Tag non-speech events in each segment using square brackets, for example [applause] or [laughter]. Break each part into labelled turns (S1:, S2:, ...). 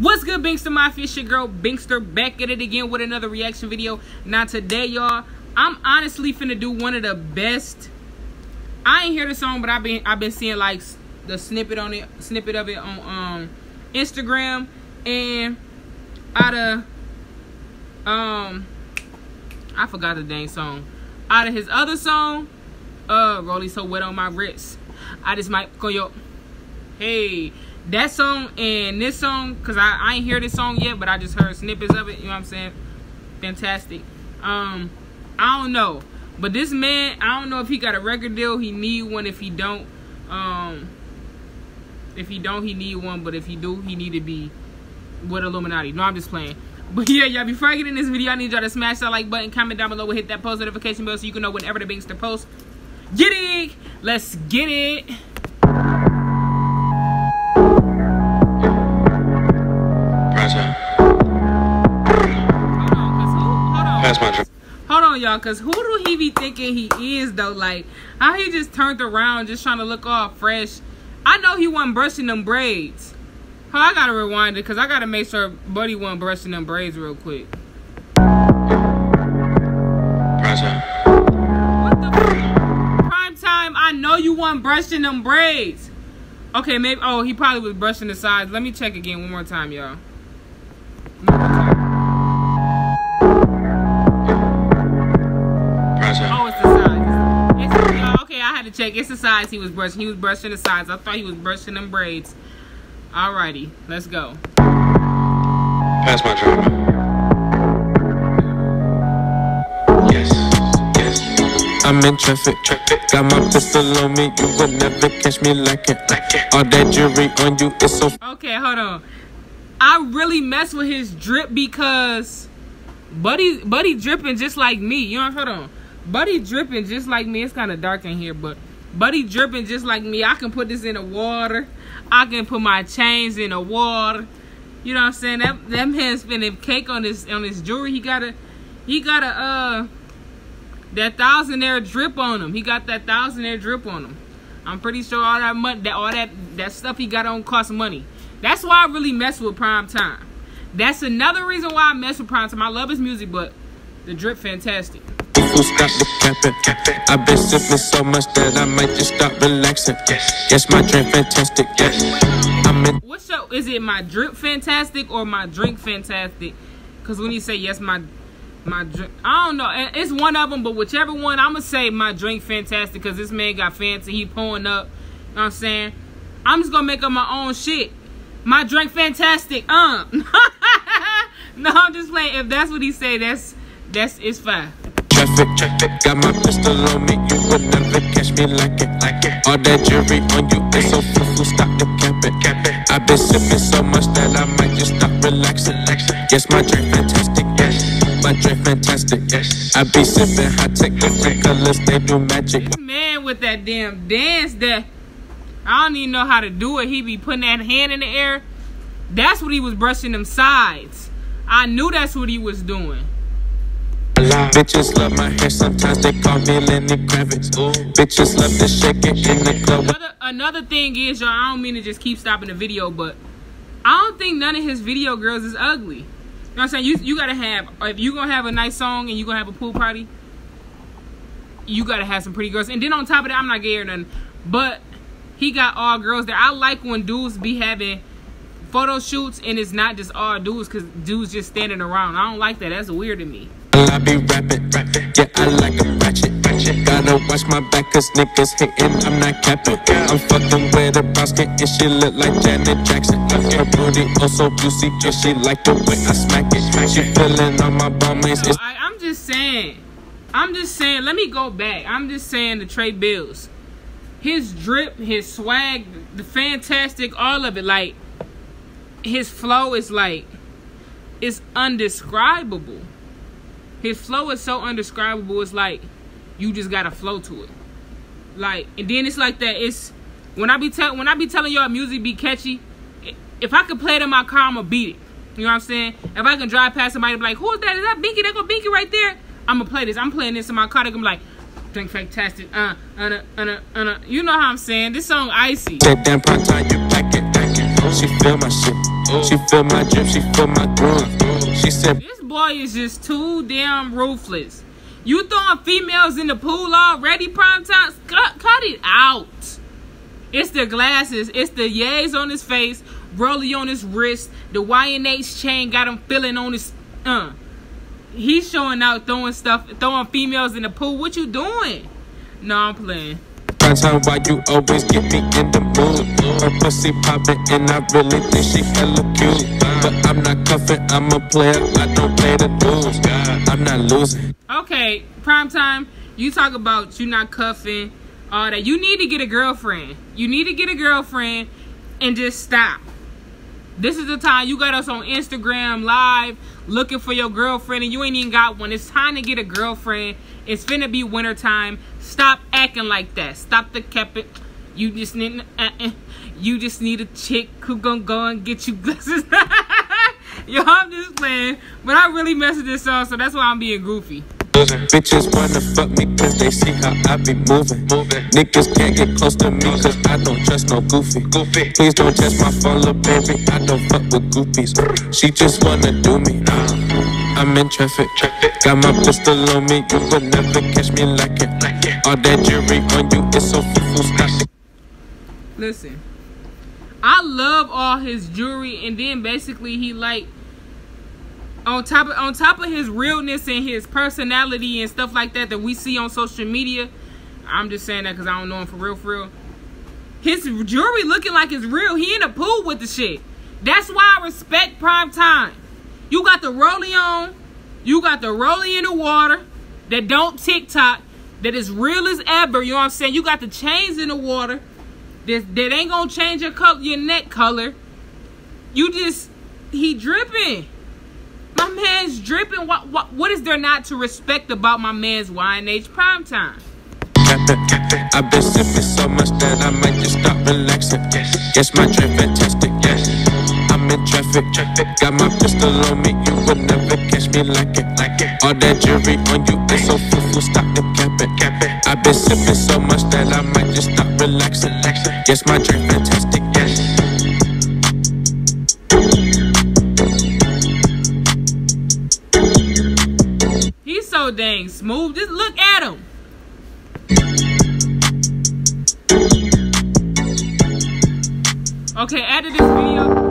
S1: What's good, Binkster Mafia? It's your girl Binkster back at it again with another reaction video. Now today, y'all, I'm honestly finna do one of the best. I ain't hear the song, but I've been I've been seeing like the snippet on it, snippet of it on um Instagram, and out of um I forgot the dang song. Out of his other song, uh, Rolly so wet on my wrist. I just might go yo. Hey, that song and this song, cause I, I ain't hear this song yet, but I just heard snippets of it. You know what I'm saying? Fantastic. Um, I don't know, but this man, I don't know if he got a record deal. He need one. If he don't, um, if he don't, he need one. But if he do, he need to be with Illuminati. No, I'm just playing. [laughs] But yeah, y'all, before I get in this video, I need y'all to smash that like button, comment down below, and hit that post notification bell so you can know whenever the Binkster post. Get it! Let's get it! Pass my drink. Hold on, y'all, cause who do he be thinking he is though? Like, how he just turned around just trying to look all fresh. I know he wasn't brushing them braids. Oh, I gotta rewind it because I gotta make sure Buddy wasn't brushing them braids real quick. What the Prime time, I know you weren't brushing them braids. Okay, maybe, oh, he probably was brushing the sides. Let me check again one more time, y'all. Had to check. It's the sides he was brushing. He was brushing the sides. I thought he was brushing them braids. Alrighty, let's go.
S2: Pass my drink. Yes, yes. I'm in traffic. traffic. Got my pistol on me. You would never catch me like it. Like it. All that jewelry on you is so.
S1: Okay, hold on. I really mess with his drip because Buddy Buddy dripping just like me. You know, hold on. Buddy dripping just like me. It's kind of dark in here, but Buddy dripping just like me. I can put this in the water. I can put my chains in the water. You know what I'm saying? That that man spending cake on this on his jewelry. He got a he got a uh that thousandaire drip on him. He got that thousandaire drip on him. I'm pretty sure all that money that all that that stuff he got on cost money. That's why I really mess with Prime Time. That's another reason why I mess with Prime Time. I love his music, but the drip fantastic.
S2: People stop the capping. I've been sipping so much that I might just stop relaxing. Yes, yes, my drink fantastic. Yes, I'm in.
S1: What's your? Is it my drip fantastic or my drink fantastic? Because when you say yes, my my drink, I don't know. It's one of them, but whichever one, I'm gonna say my drink fantastic because this man got fancy. He pulling up. You know what I'm saying? I'm just gonna make up my own shit. My drink fantastic. Uh. [laughs] no, I'm just playing. If that's what he say, that's that's it's fine.
S2: Traffic, got my pistol on me. You would never catch me like it, like it. All that jewelry on you is so fruitful. Stop the capping. I've been sipping so much that I might just stop relaxing. Yes, my drink fantastic. Yes, my drink fantastic. Yes, I be sipping hot tech, different colors, they do magic.
S1: Man, with that damn dance, that I don't even know how to do it. He be putting that hand in the air. That's what he was brushing them sides. I knew that's what he was doing.
S2: Bitches love my hair, sometimes they call me Lenny Kravitz. Ooh. Bitches love to shake it in the club.
S1: Another, another thing is, y'all, I don't mean to just keep stopping the video, but I don't think none of his video girls is ugly. You know what I'm saying? You, you gotta have, if you gonna have a nice song and you gonna have a pool party, you gotta have some pretty girls. And then on top of that, I'm not gay or nothing, but he got all girls there. I like when dudes be having photo shoots and it's not just all dudes because dudes just standing around. I don't like that. That's weird to me.
S2: I be rapping, yeah, I like a ratchet. Gotta watch my back cause niggas hating, I'm not capping. I'm fucking with a brown and she look like Janet Jackson. Her booty oh also juicy and she like the way I smack it. She feeling on my bum it's.
S1: I, I'm just saying, I'm just saying, let me go back. I'm just saying the Trey Bills. His drip, his swag, the fantastic, all of it, like, his flow is like, it's undescribable. His flow is so undescribable. It's like you just gotta flow to it. Like, and then it's like that. It's when I be tell when I be telling y'all music be catchy. If I could play it in my car, I'ma beat it. You know what I'm saying? If I can drive past somebody, be like, "Who is that? Is that Binky? They go Binky right there." I'ma play this. I'm playing this in my car. Gonna be like, "Drink fantastic." Uh, uh, uh, uh, uh, uh. You know how I'm saying? This song icy.
S2: That damn you pack it, pack it. She feel my shit. She feel my drip. She feel my groove. She said,
S1: This boy is just too damn ruthless. You throwing females in the pool already, prime time? Cut, cut it out. It's the glasses. It's the yays on his face, rolly on his wrist. The YNH chain got him feeling on his. Uh, he's showing out throwing stuff, throwing females in the pool. What you doing? No, I'm playing.
S2: Prime time, why you always get me in the mood? Her pussy poppin' and I really think she hella cute. But I'm not cuffin', I'm a player. I don't play the dudes. I'm not losing.
S1: Okay, prime time. You talk about you not cuffing, all that. You need to get a girlfriend. You need to get a girlfriend and just stop. This is the time you got us on Instagram live looking for your girlfriend and you ain't even got one. It's time to get a girlfriend. It's finna be wintertime. Stop acting like that. Stop the cap it. You just need uh, uh, you just need a chick who gonna go and get you glasses. [laughs] Yo, I'm just playing. But I really mess with this song, so that's why I'm being goofy.
S2: Bitches wanna fuck me cause they see how I be moving. moving. Niggas can't get close to me cause I don't trust no goofy. goofy. Please don't test my phone, little baby. I don't fuck with goofies. She just wanna do me. I'm in traffic. Got my pistol on me. You would never catch me like it. All that jewelry on you is so.
S1: Listen, I love all his jewelry, and then basically he like on top of on top of his realness and his personality and stuff like that that we see on social media. I'm just saying that because I don't know him for real, for real. His jewelry looking like it's real. He in a pool with the shit. That's why I respect prime time. You got the rollie on. You got the rollie in the water that don't TikTok. That is real as ever. You know what I'm saying? You got the chains in the water. That, that ain't gonna change your color, your neck color. You just he dripping. My man's dripping. What what what is there not to respect about my man's YNH prime time?
S2: I've been sipping so much that I might just stop relaxing. Yes, my drink fantastic. Yes, I'm in traffic. Got my pistol on me. You would never catch me like it. Like it. All that jewelry on you is so full. Stop the capping. I've been sipping so much that I might just stop relaxing. Yes, my drink fantastic. Yes.
S1: He's so dang smooth. Just look at him. Okay, after this video.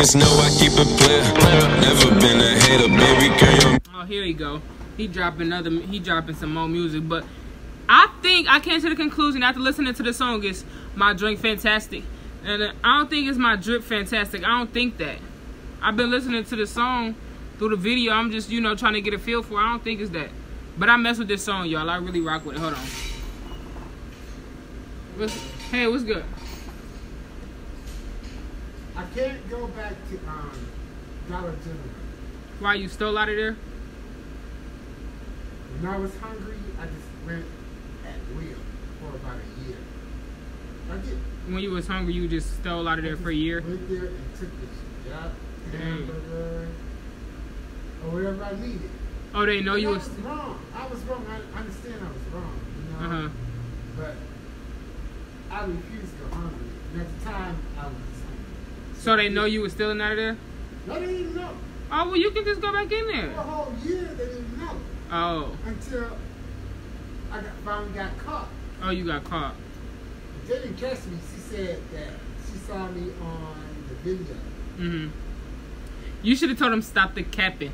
S2: Niggas know I keep it player. Never been a hater, baby girl.
S1: Oh, here you go. He dropping another. He dropping some more music, but I think I came to the conclusion after listening to the song is my drink fantastic, and I don't think it's my drip fantastic. I don't think that. I've been listening to the song through the video. I'm just you know trying to get a feel for. it. I don't think it's that, but I mess with this song, y'all. I really rock with it. Hold on. What's, hey, what's good?
S3: I can't go back to um, Dollar General.
S1: Why you stole out of there?
S3: When I was hungry, I just went at will for about a year. I get
S1: When you was hungry, you just stole out of there for a year.
S3: Went there and took this job,
S1: Dang.
S3: hamburger, or whatever I needed.
S1: Oh, they know
S3: And
S1: you
S3: I
S1: was.
S3: was wrong. I was wrong. I understand I was wrong. You know.
S1: Uh huh.
S3: But I refused to go hungry. And at the time, I was.
S1: So they know you were stealing out of there.
S3: I didn't even know.
S1: Oh well, you can just go back in there.
S3: For a whole year, they didn't know
S1: Oh,
S3: until I got, finally got caught.
S1: oh, you got caught.
S3: They didn't catch me. She said that she saw me on the video.
S1: hmm You should have told them stop the capping.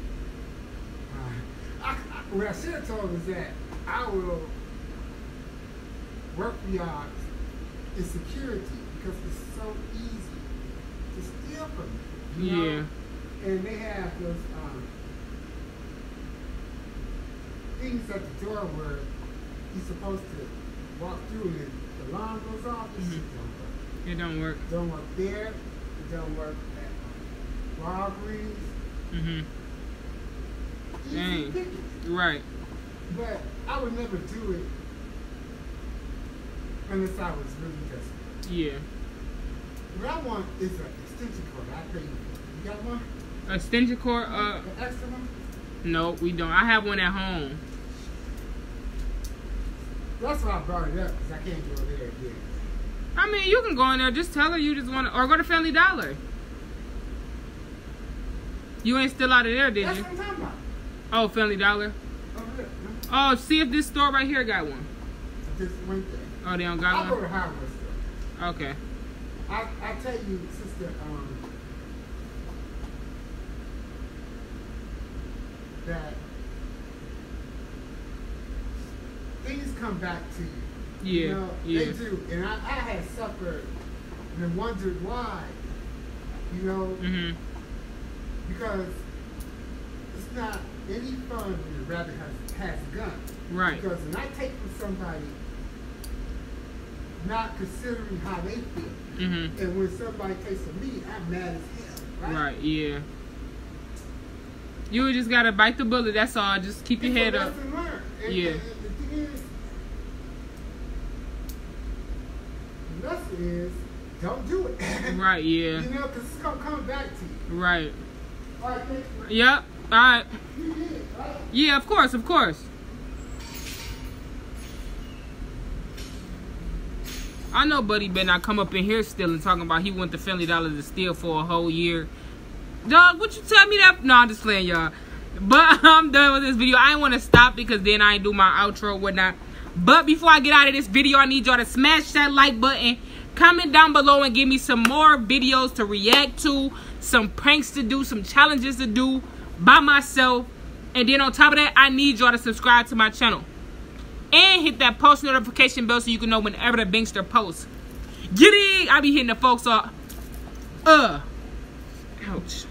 S3: Uh, I, I, what I should have told was that I will work for y'all in security because it's so easy to steal from you. you know?
S1: Yeah.
S3: And they have those um, things at the door where you're supposed to walk through and the alarm goes off. This
S1: Mhm.
S3: shit don't work.
S1: It don't work.
S3: Don't work there. It don't work at robberies.
S1: Hmm
S3: Easy
S1: Dang. Right.
S3: But I would never do it unless I was really desperate.
S1: Yeah.
S3: What I want is an extension cord. I pay you for. You got one?
S1: Extension cord? Uh,
S3: The extra one?
S1: no, we don't. I have one at home.
S3: That's why I brought it up, because I can't go there again.
S1: I mean, you can go in there. Just tell her you just want to, or go to Family Dollar. You ain't still out of there, did
S3: That's
S1: you?
S3: what I'm talking about.
S1: Oh, Family Dollar.
S3: Over there.
S1: Oh, see if this store right here got one.
S3: I just went there.
S1: Oh, they don't
S3: I'll
S1: got
S3: go to
S1: one.
S3: hardware store.
S1: Okay.
S3: I I tell you, sister, um, that things come back to you.
S1: Yeah.
S3: You know,
S1: yeah.
S3: They do, and I, I had suffered and wondered why. You know,
S1: Mm-hmm.
S3: because it's not any fun when a rabbit has has a gun.
S1: Right.
S3: Because when I take from somebody, not considering how they feel.
S1: Mhm.
S3: And when somebody takes from me, I'm mad as hell. Right.
S1: Right. Yeah. You just gotta bite the bullet. That's all. Just keep your head up.
S3: And,
S1: Yeah.
S3: And, and is, lesson is, don't do it. [laughs]
S1: Right. Yeah.
S3: You know, because it's gonna come back to you.
S1: Right.
S3: All right, thank you.
S1: Yep. All right.
S3: Did, right?
S1: Yeah. Of course. Of course. I know Buddy better not come up in here still and talking about he went to Family Dollar to steal for a whole year. Dog, would you tell me that? No, I'm just playing, y'all. But [laughs] I'm done with this video. I want to stop because then I ain't do my outro whatnot. But before I get out of this video, I need y'all to smash that like button. Comment down below and give me some more videos to react to. Some pranks to do. Some challenges to do by myself. And then on top of that, I need y'all to subscribe to my channel. And hit that post notification bell so you can know whenever the Binkster posts. Get it? I be hitting the folks up. Uh. Ouch.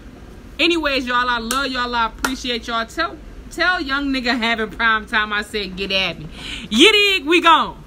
S1: Anyways, y'all, I love y'all. I appreciate y'all. Tell tell young nigga having prime time I said get at me. It? We gone.